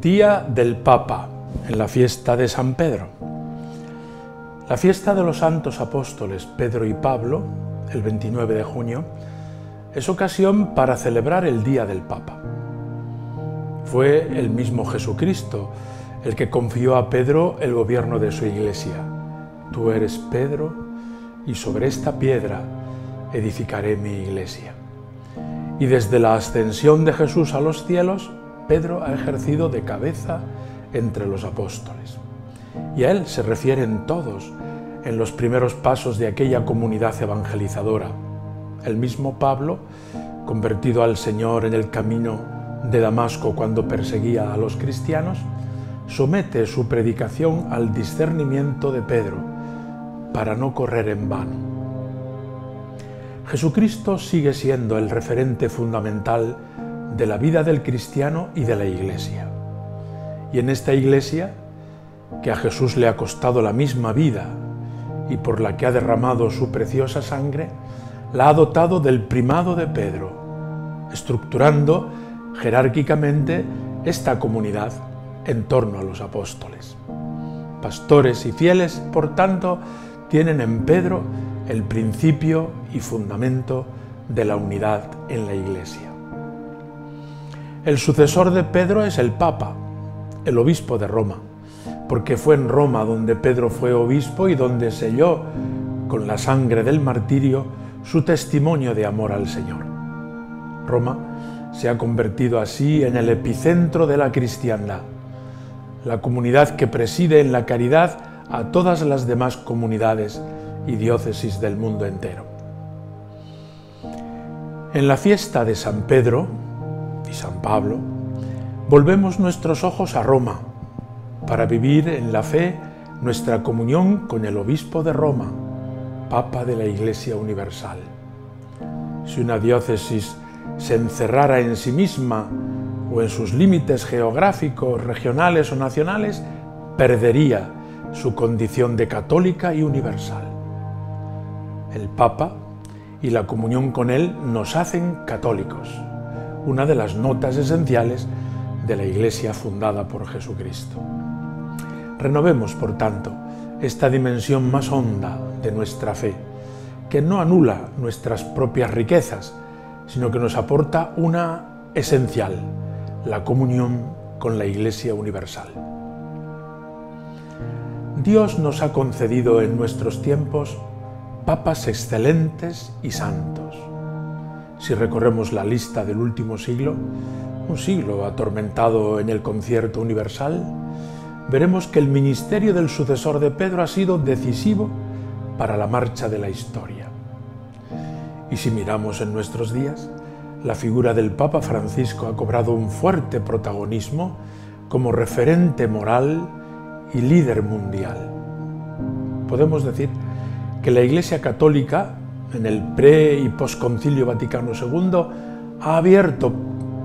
Día del Papa en la fiesta de San Pedro. La fiesta de los santos apóstoles Pedro y Pablo, el 29 de junio, es ocasión para celebrar el Día del Papa. Fue el mismo Jesucristo el que confió a Pedro el gobierno de su iglesia. Tú eres Pedro y sobre esta piedra edificaré mi iglesia. Y desde la ascensión de Jesús a los cielos, Pedro ha ejercido de cabeza entre los apóstoles. Y a él se refieren todos en los primeros pasos de aquella comunidad evangelizadora. El mismo Pablo, convertido al Señor en el camino de Damasco cuando perseguía a los cristianos, somete su predicación al discernimiento de Pedro para no correr en vano. Jesucristo sigue siendo el referente fundamental de la vida del cristiano y de la iglesia. Y en esta iglesia, que a Jesús le ha costado la misma vida y por la que ha derramado su preciosa sangre, la ha dotado del primado de Pedro, estructurando jerárquicamente esta comunidad en torno a los apóstoles. Pastores y fieles, por tanto, tienen en Pedro el principio y fundamento de la unidad en la Iglesia. El sucesor de Pedro es el Papa, el obispo de Roma, porque fue en Roma donde Pedro fue obispo y donde selló con la sangre del martirio su testimonio de amor al Señor. Roma se ha convertido así en el epicentro de la cristiandad, la comunidad que preside en la caridad a todas las demás comunidades y diócesis del mundo entero. En la fiesta de San Pedro, y San Pablo, volvemos nuestros ojos a Roma para vivir en la fe nuestra comunión con el obispo de Roma, Papa de la Iglesia Universal. Si una diócesis se encerrara en sí misma o en sus límites geográficos, regionales o nacionales, perdería su condición de católica y universal. El Papa y la comunión con él nos hacen católicos una de las notas esenciales de la Iglesia fundada por Jesucristo. Renovemos, por tanto, esta dimensión más honda de nuestra fe, que no anula nuestras propias riquezas, sino que nos aporta una esencial, la comunión con la Iglesia Universal. Dios nos ha concedido en nuestros tiempos papas excelentes y santos si recorremos la lista del último siglo, un siglo atormentado en el concierto universal, veremos que el ministerio del sucesor de Pedro ha sido decisivo para la marcha de la historia. Y si miramos en nuestros días, la figura del Papa Francisco ha cobrado un fuerte protagonismo como referente moral y líder mundial. Podemos decir que la Iglesia Católica en el pre y posconcilio Vaticano II, ha abierto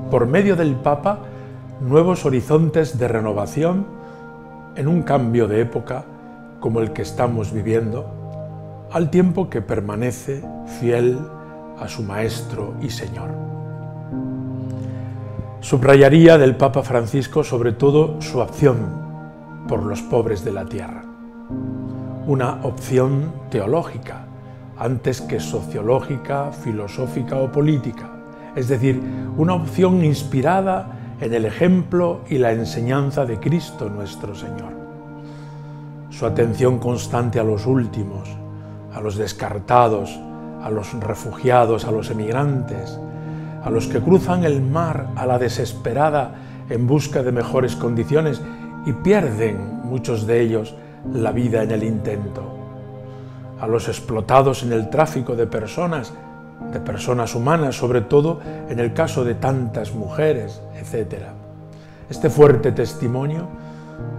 por medio del Papa nuevos horizontes de renovación en un cambio de época como el que estamos viviendo, al tiempo que permanece fiel a su Maestro y Señor. Subrayaría del Papa Francisco sobre todo su opción por los pobres de la tierra, una opción teológica, antes que sociológica, filosófica o política, es decir, una opción inspirada en el ejemplo y la enseñanza de Cristo nuestro Señor. Su atención constante a los últimos, a los descartados, a los refugiados, a los emigrantes, a los que cruzan el mar a la desesperada en busca de mejores condiciones y pierden, muchos de ellos, la vida en el intento a los explotados en el tráfico de personas, de personas humanas, sobre todo en el caso de tantas mujeres, etc. Este fuerte testimonio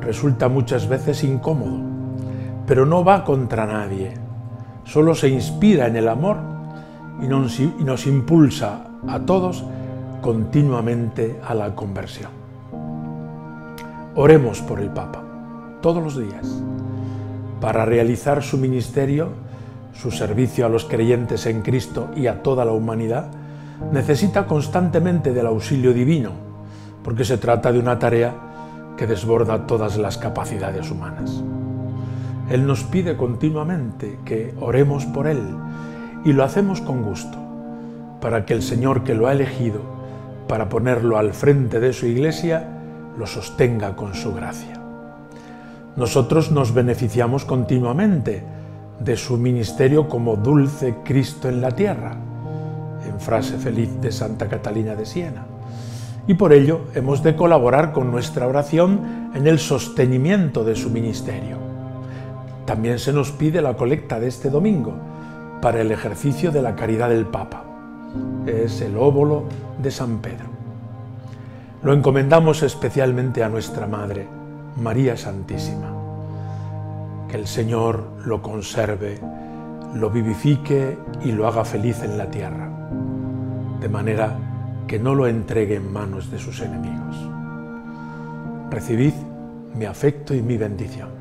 resulta muchas veces incómodo, pero no va contra nadie, solo se inspira en el amor y nos, y nos impulsa a todos continuamente a la conversión. Oremos por el Papa todos los días para realizar su ministerio, su servicio a los creyentes en Cristo y a toda la humanidad, necesita constantemente del auxilio divino, porque se trata de una tarea que desborda todas las capacidades humanas. Él nos pide continuamente que oremos por Él y lo hacemos con gusto, para que el Señor que lo ha elegido para ponerlo al frente de su iglesia lo sostenga con su gracia. Nosotros nos beneficiamos continuamente de su ministerio como dulce Cristo en la tierra, en frase feliz de Santa Catalina de Siena. Y por ello hemos de colaborar con nuestra oración en el sostenimiento de su ministerio. También se nos pide la colecta de este domingo para el ejercicio de la caridad del Papa. Es el óvulo de San Pedro. Lo encomendamos especialmente a nuestra Madre, María Santísima. Que el Señor lo conserve, lo vivifique y lo haga feliz en la tierra, de manera que no lo entregue en manos de sus enemigos. Recibid mi afecto y mi bendición.